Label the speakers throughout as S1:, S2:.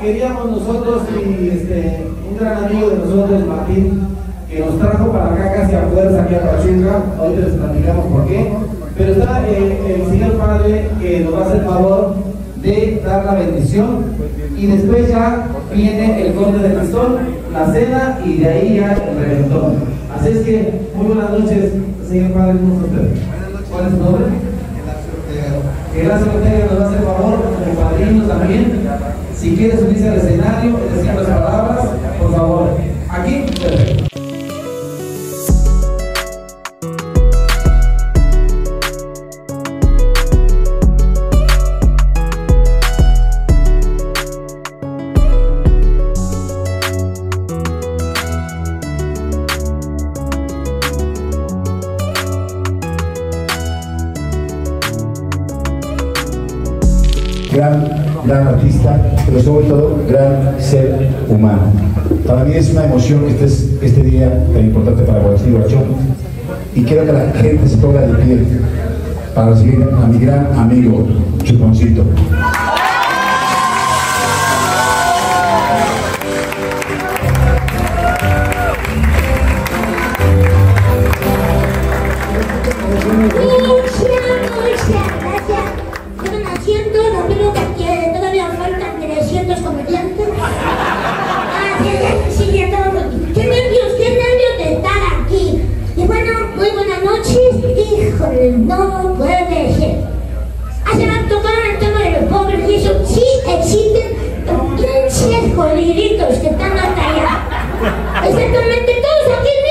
S1: queríamos nosotros y este, un gran amigo de nosotros, Martín, que nos trajo para acá casi a fuerza aquí a Pachuca, ahorita les platicamos por qué, pero está eh, el señor padre que nos va a hacer favor de dar la bendición y después ya viene el corte de pistón, la cena y de ahí ya el reventón. Así es que muy buenas noches, señor padre, ¿cómo está usted? ¿Cuál es su nombre? El Ortega. El Ortega nos va a hacer favor, como padrino también. Si quieres subirse al escenario, decir las palabras.
S2: pero sobre todo gran ser humano. Para mí es una emoción que este, es, este día tan importante para Guadalajara y y quiero que la gente se ponga de pie para recibir a mi gran amigo Chuponcito.
S3: no puede ser. Hace rato tocaron el tema de los pobres y eso sí existen pinches jodiditos que están hasta allá. Exactamente todos aquí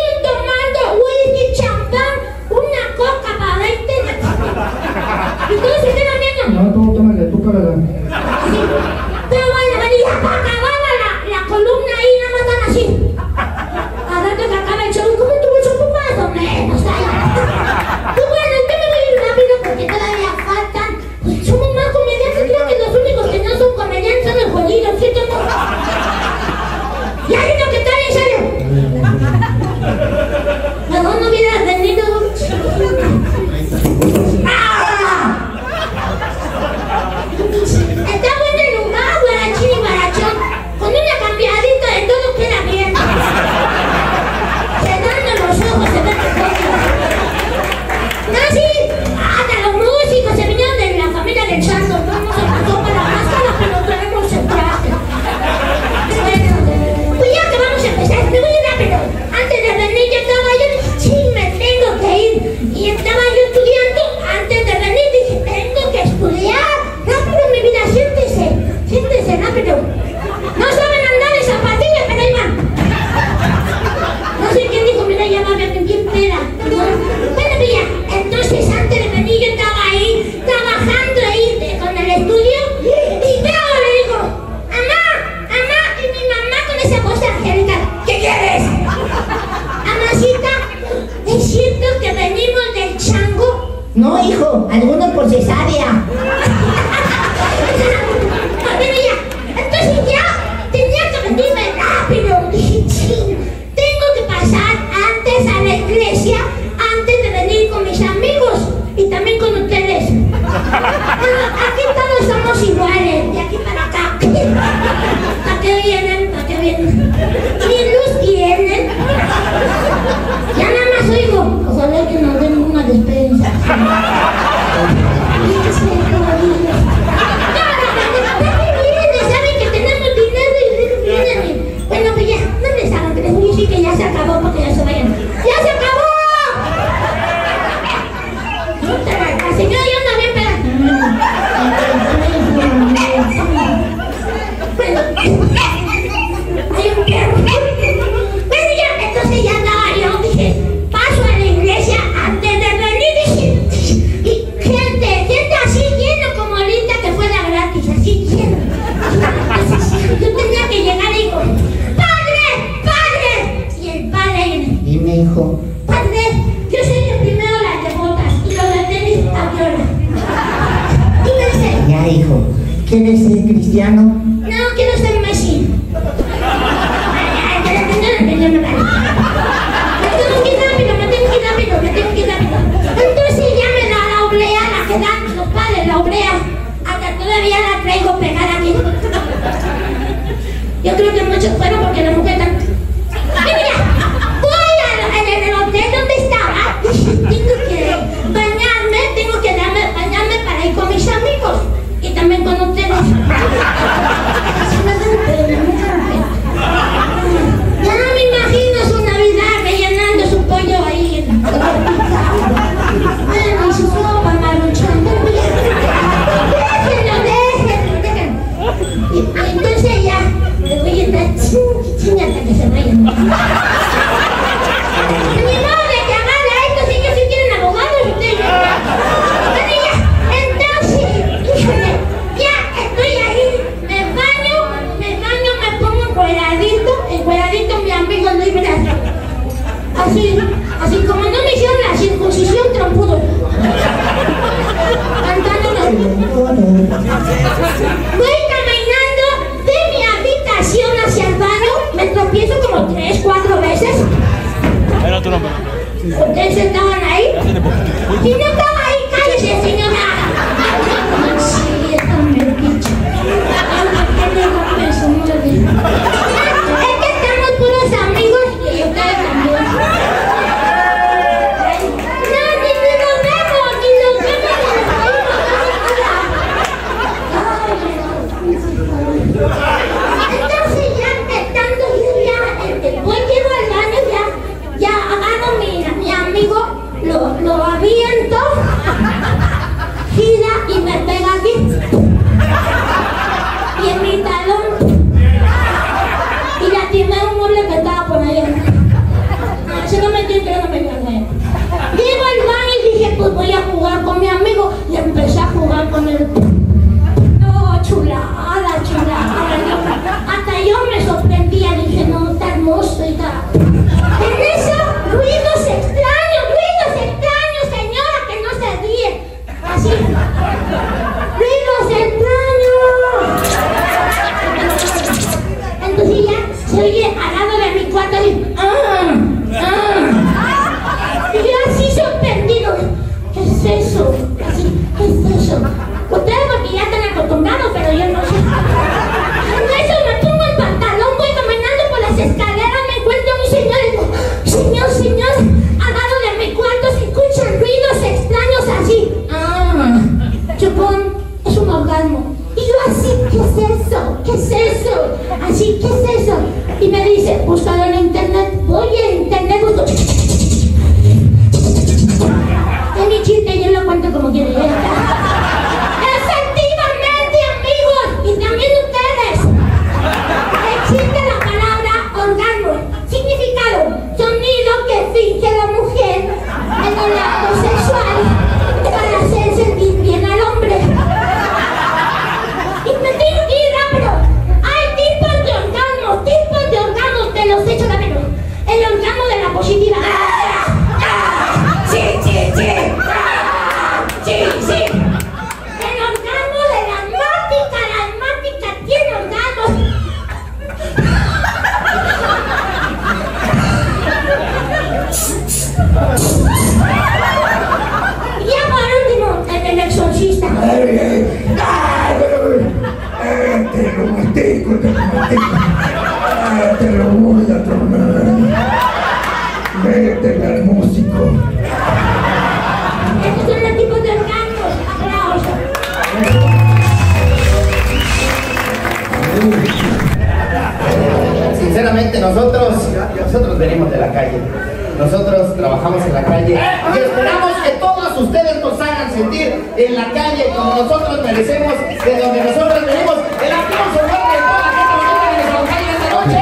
S4: y esperamos que todos ustedes nos hagan sentir en la calle como nosotros merecemos, de donde nosotros venimos. El aplauso fuerte a toda la gente que nos acompaña esta noche.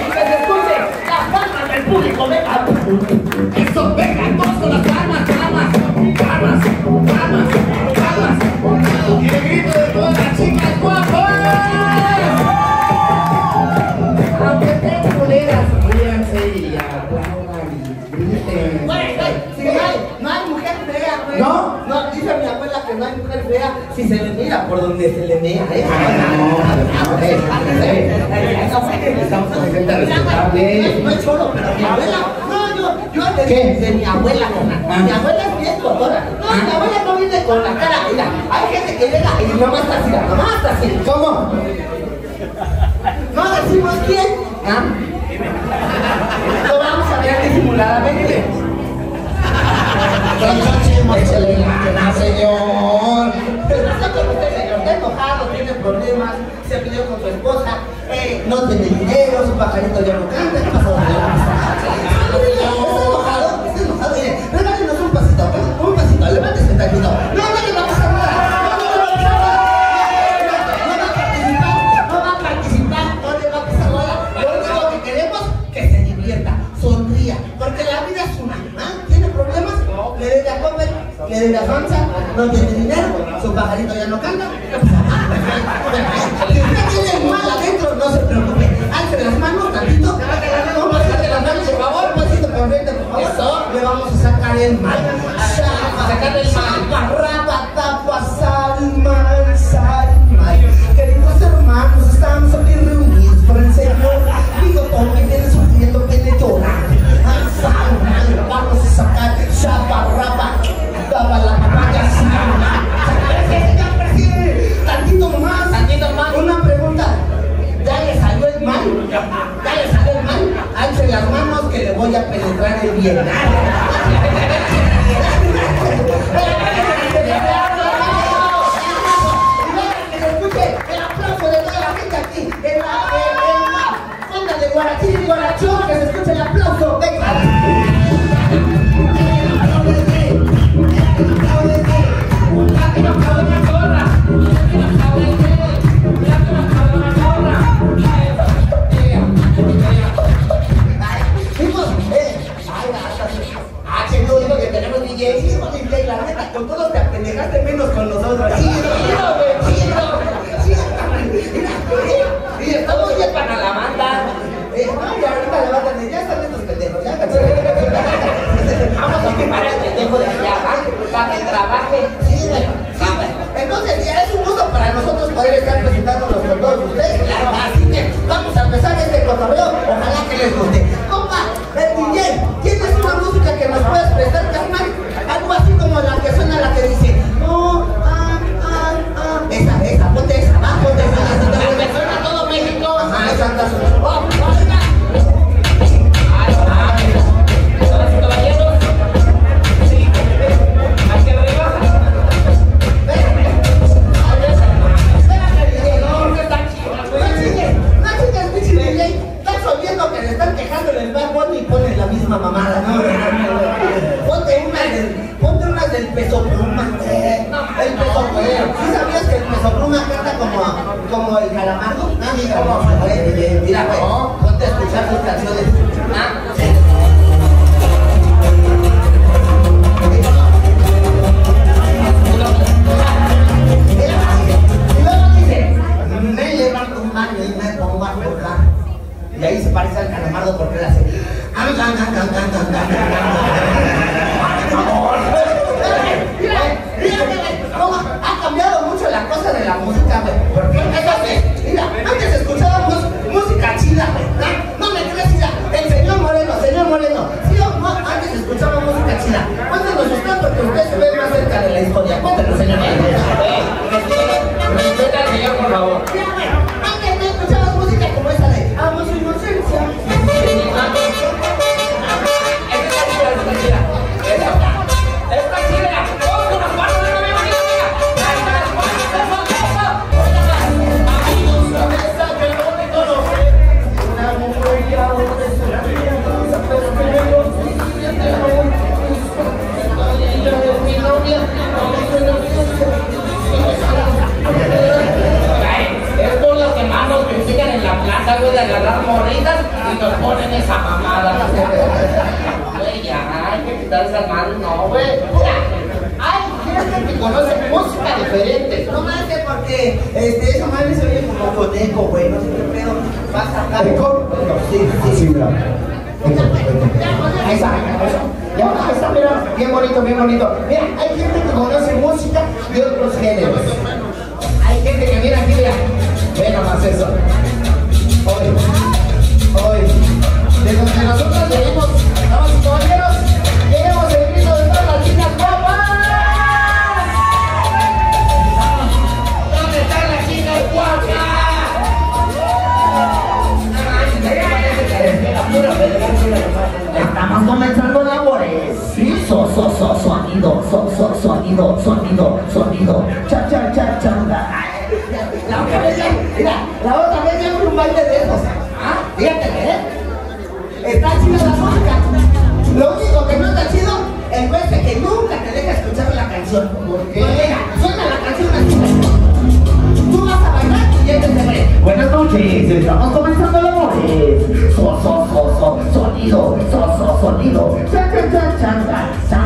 S4: Y que se escuche las palmas del público.
S5: Venga.
S6: si se le mira por donde se le mira. ¿eh? No, estamos a gente respetable. No es choro, pero mi abuela, no, yo, yo ¿Qué? de mi abuela, ah. mi abuela es bien cotora. No, mi abuela no viene con la cara, mira, hay gente que llega y nomás está así, nomás está así. ¿Cómo? No decimos quién. ¿Ah? Lo vamos a ver disimuladamente. Tranquilísimo,
S4: señor.
S6: Está enojado, tiene problemas, se pidió con su esposa, eh, no tiene dinero, su pajarito ya lo grande, es enojado, es enojado, dice, levántenos un pasito, un pasito, levántese, perdito. No, no le va a pasar nada, no le va a pasar nada, no le va a ir a la no va a participar, no va a participar, no le va a pasar nada. Lo único que queremos, que se divierta, sonría, porque la vida es un animal, tiene problemas, le den la cópia, le dé la panza, no tiene dinero. ¿Su pajarito ya no canta? Ya le salió mal. Alce las manos que le voy a penetrar el bienal. Guarachín y guarachón, que se escuche el aplauso. Venga. como el calamardo, nadie ah, mira, güey, pues, ponte a escuchar sus canciones.
S4: ¿Ah?
S6: Y ahí se parece al calamardo porque él hace. Deco, güey, no sé qué pedo. Sí, sí. Sí, mira. Ahí está,
S4: ya, ahí está, mira, bien bonito, bien bonito.
S6: Mira, hay gente que conoce música de otros géneros.
S4: Hay gente que viene aquí, mira. Ve nomás eso.
S6: Hoy, hoy, desde
S4: donde nosotros venimos, damas y caballeros. Estamos
S6: comenzando labores. Sí, so, so, so, sonido, so, so, sonido, sonido, sonido. Cha, cha, cha, cha. La otra vez ya, mira, la otra vez ya un baile de esos. Ah, fíjate, ¿eh? Está chido la música. Lo único que no está chido, el juez de que nunca te deja escuchar la canción. Porque, pues mira, suena la canción así. Tú vas a bailar y este ya te Buenas noches, estamos comenzando labores. So, so, so sonido, so so sonido, cha cha cha cha cha.